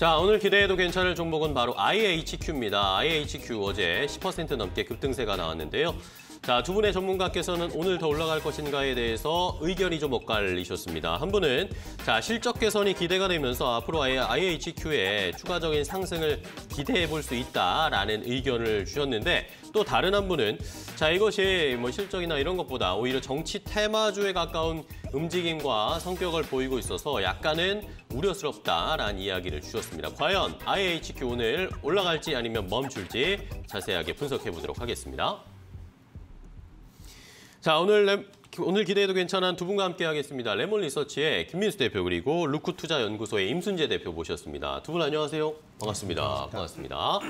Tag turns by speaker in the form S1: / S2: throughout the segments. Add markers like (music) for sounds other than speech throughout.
S1: 자, 오늘 기대해도 괜찮을 종목은 바로 IHQ입니다. IHQ 어제 10% 넘게 급등세가 나왔는데요. 자, 두 분의 전문가께서는 오늘 더 올라갈 것인가에 대해서 의견이 좀 엇갈리셨습니다. 한 분은 자, 실적 개선이 기대가 되면서 앞으로 IHQ의 추가적인 상승을 기대해 볼 수 있다라는 의견을 주셨는데 또 다른 한 분은 자, 이것이 뭐 실적이나 이런 것보다 오히려 정치 테마주에 가까운 움직임과 성격을 보이고 있어서 약간은 우려스럽다라는 이야기를 주셨습니다. 과연 IHQ 오늘 올라갈지 아니면 멈출지 자세하게 분석해 보도록 하겠습니다. 자, 오늘 레, 오늘 기대해도 괜찮은 두 분과 함께 하겠습니다. 레몬 리서치의 김민수 대표 그리고 루크 투자 연구소의 임순재 대표 모셨습니다. 두 분 안녕하세요. 반갑습니다. 반갑습니다.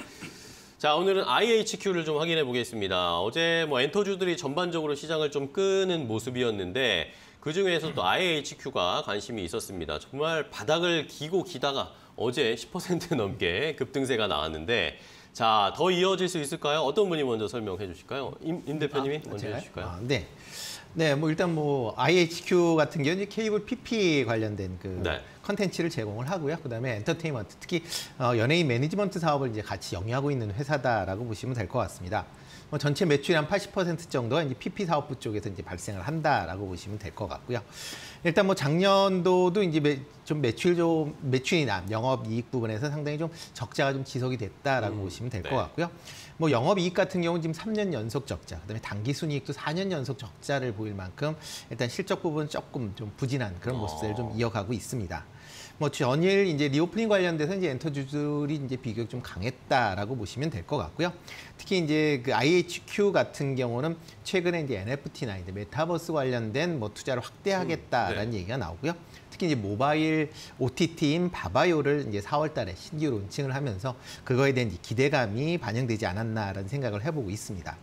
S1: 자, 오늘은 IHQ를 좀 확인해 보겠습니다. 어제 뭐 엔터주들이 전반적으로 시장을 좀 끄는 모습이었는데 그중에서 또 IHQ가 관심이 있었습니다. 정말 바닥을 기고 기다가 어제 10% 넘게 급등세가 나왔는데 자, 더 이어질 수 있을까요? 어떤 분이 먼저 설명해 주실까요? 임, 임 대표님이
S2: 아,
S1: 먼저
S2: 제가요?
S1: 해 주실까요?
S2: 아, 네. 네, 뭐 일단 뭐 IHQ 같은 경우는 케이블 PP 관련된 그
S1: 네.
S2: 컨텐츠를 제공을 하고요. 그다음에 엔터테인먼트, 특히 어, 연예인 매니지먼트 사업을 이제 같이 영위하고 있는 회사다라고 보시면 될 것 같습니다. 뭐 전체 매출의 한80% 정도가 이제 PP 사업부 쪽에서 이제 발생을 한다라고 보시면 될 것 같고요. 일단 뭐 작년도도 이제 매, 좀 매출 좀 매출이나 영업 이익 부분에서 상당히 좀 적자가 좀 지속이 됐다라고
S1: 음,
S2: 보시면 될것
S1: 네.
S2: 같고요. 뭐 영업 이익 같은 경우는 지금 3년 연속 적자, 그다음에 당기 순이익도 4년 연속 적자를 보일 만큼 일단 실적 부분 조금 좀 부진한 그런 모습들을 좀
S1: 어.
S2: 이어가고 있습니다. 뭐 전일 이제 reopening 관련돼서 이제 엔터주들이 이제 비교적 좀 강했다라고 보시면 될 것 같고요. 특히 이제 그 IHQ 같은 경우는 최근에 이제 NFT나 이제 메타버스 관련된 뭐 투자를 확대하겠다라는 얘기가 나오고요. 특히 이제 모바일 OTT인 바바요를 이제 4월달에 신규 론칭을 하면서 그거에 대한 기대감이 반영되지 않았나라는 생각을 해보고 있습니다.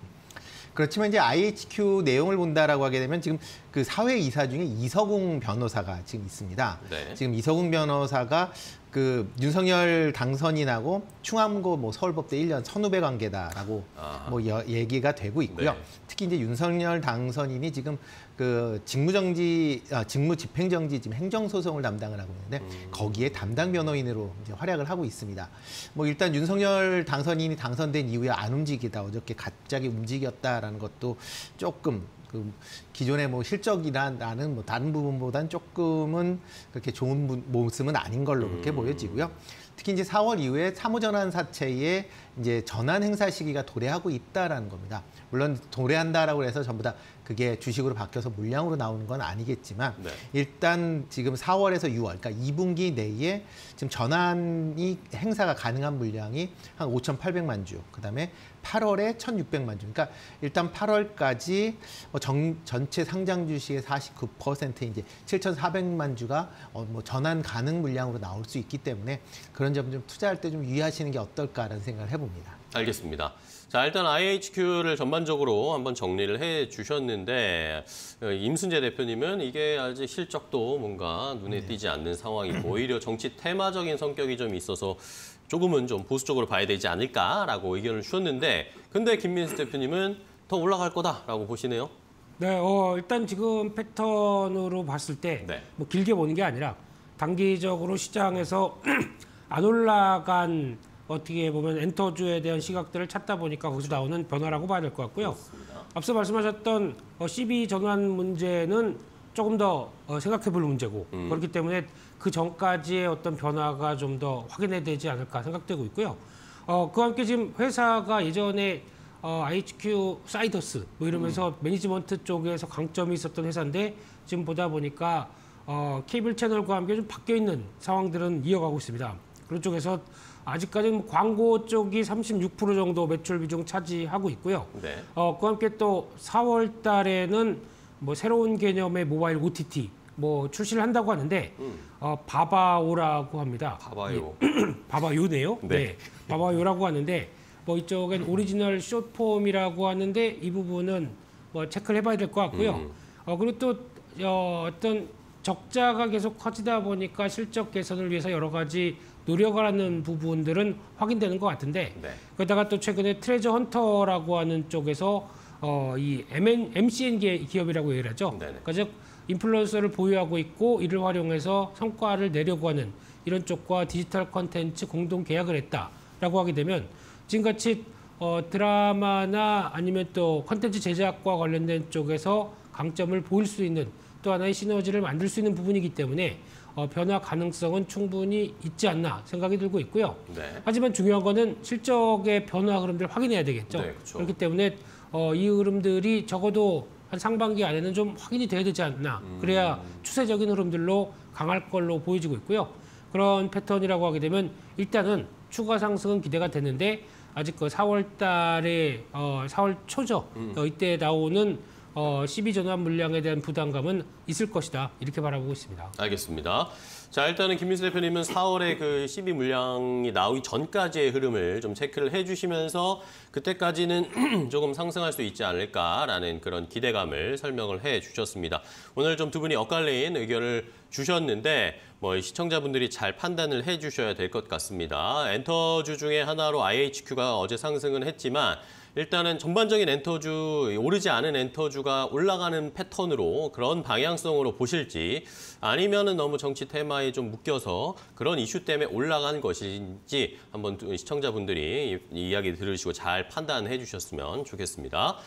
S2: 그렇지만 이제 IHQ 내용을 본다라고 하게 되면 지금 그 사회 이사 중에 이서궁 변호사가 지금 있습니다.
S1: 네.
S2: 지금 이서궁 변호사가 그 윤석열 당선이 나고 충암고 뭐 서울법대 1년 선후배 관계다라고
S1: 아하.
S2: 뭐 여- 얘기가 되고 있고요.
S1: 네.
S2: 특히 이제 윤석열 당선인이 지금 그 직무정지, 아, 직무집행정지 지금 행정소송을 담당을 하고 있는데
S1: 음.
S2: 거기에 담당 변호인으로 이제 활약을 하고 있습니다. 뭐 일단 윤석열 당선인이 당선된 이후에 안 움직이다 어저께 갑자기 움직였다라는 것도 조금 그 기존의 뭐 실적이라는 뭐 다른 부분보다는 조금은 그렇게 좋은 부- 모습은 아닌 걸로 그렇게
S1: 음.
S2: 보여지고요. 특히 이제 4월 이후에 사무전환 사채의 이제 전환 행사 시기가 도래하고 있다라는 겁니다. 물론 도래한다라고 해서 전부 다 그게 주식으로 바뀌어서 물량으로 나오는 건 아니겠지만
S1: 네.
S2: 일단 지금 4월에서 6월, 그러니까 2분기 내에 지금 전환이 행사가 가능한 물량이 한 5,800만 주, 그다음에 8월에 1,600만 주. 그러니까 일단 8월까지 뭐 정, 전체 상장 주식의 49% 이제 7,400만 주가 어, 뭐 전환 가능 물량으로 나올 수 있기 때문에 그런 점 좀 투자할 때 좀 유의하시는 게 어떨까라는 생각을 해봅니다.
S1: 알겠습니다. 자, 일단 IHQ를 전반적으로 한번 정리를 해 주셨는데 어, 임순재 대표님은 이게 아직 실적도 뭔가 눈에 띄지 않는 상황이고 오히려 정치 테마적인 성격이 좀 있어서 조금은 좀 보수적으로 봐야 되지 않을까라고 의견을 주셨는데 근데 김민수 대표님은 더 올라갈 거다라고 보시네요.
S3: 네, 어, 일단 지금 패턴으로 봤을 때,
S1: 네.
S3: 뭐 길게 보는 게 아니라 단기적으로 시장에서 (clears throat) 안 올라간 어떻게 보면 엔터주에 대한 시각들을 찾다 보니까 거기서 나오는 변화라고 봐야 될 것 같고요. 앞서 말씀하셨던 어, CB 전환 문제는 조금 더 어, 생각해 볼 문제고
S1: 음.
S3: 그렇기 때문에 그 전까지의 어떤 변화가 좀 더 확인해야 되지 않을까 생각되고 있고요. 어, 그와 함께 지금 회사가 예전에 어, IHQ 사이더스 뭐 이러면서 매니지먼트 쪽에서 강점이 있었던 회사인데 지금 보다 보니까 어, 케이블 채널과 함께 좀 바뀌어 있는 상황들은 이어가고 있습니다. 그런 쪽에서 아직까지 는 광고 쪽이 36% 정도 매출 비중 차지하고 있고요.
S1: 네.
S3: 어, 그와 함께 또 4월 달에는 뭐 새로운 개념의 모바일 OTT 뭐 출시를 한다고 하는데 어, 바바요라고 합니다.
S1: 봐봐요. (clears throat)
S3: 바바요네요.
S1: 네.
S3: 네. 바바요라고 하는데 뭐 이쪽엔 오리지널 short-form이라고 하는데 이 부분은 뭐 체크를 해봐야 될 것 같고요.
S1: 음.
S3: 어 그리고 또 어, 어떤 적자가 계속 커지다 보니까 실적 개선을 위해서 여러 가지 노력을 하는 부분들은 확인되는 것 같은데
S1: 네.
S3: 그러다가 또 최근에 트레저 헌터라고 하는 쪽에서 어, 이 MN, MCN 기- 기업이라고 얘기를 하죠.
S1: 네네.
S3: 그러니까 즉 인플루언서를 보유하고 있고 이를 활용해서 성과를 내려고 하는 이런 쪽과 디지털 컨텐츠 공동 계약을 했다라고 하게 되면 지금같이 어, 드라마나 아니면 또 컨텐츠 제작과 관련된 쪽에서 강점을 보일 수 있는 또 하나의 시너지를 만들 수 있는 부분이기 때문에 어, 변화 가능성은 충분히 있지 않나 생각이 들고 있고요.
S1: 네.
S3: 하지만 중요한 거는 실적의 변화 흐름들을 확인해야 되겠죠.
S1: 네, 그렇죠.
S3: 그렇기 때문에 어, 이 흐름들이 적어도 한 상반기 안에는 좀 확인이 돼야 되지 않나.
S1: 음.
S3: 그래야 추세적인 흐름들로 강할 걸로 보여지고 있고요. 그런 패턴이라고 하게 되면 일단은 추가 상승은 기대가 되는데 아직 그 4월 달에 어, 4월 초죠.
S1: 음.
S3: 어, 이때 나오는 어, 12 전환 물량에 대한 부담감은 있을 것이다. 이렇게 바라보고 있습니다.
S1: 알겠습니다. 자, 일단은 김민수 대표님은 4월에 그 12 물량이 나오기 전까지의 흐름을 좀 체크를 해 주시면서 그때까지는 (clears throat) 조금 상승할 수 있지 않을까라는 그런 기대감을 설명을 해 주셨습니다. 오늘 좀 두 분이 엇갈린 의견을 주셨는데 뭐 시청자분들이 잘 판단을 해 주셔야 될 것 같습니다. 엔터주 중에 하나로 IHQ가 어제 상승은 했지만 일단은 전반적인 엔터주, 오르지 않은 엔터주가 올라가는 패턴으로 그런 방향성으로 보실지 아니면은 너무 정치 테마에 좀 묶여서 그런 이슈 때문에 올라간 것인지 한번 시청자분들이 이 이야기 들으시고 잘 판단해 주셨으면 좋겠습니다.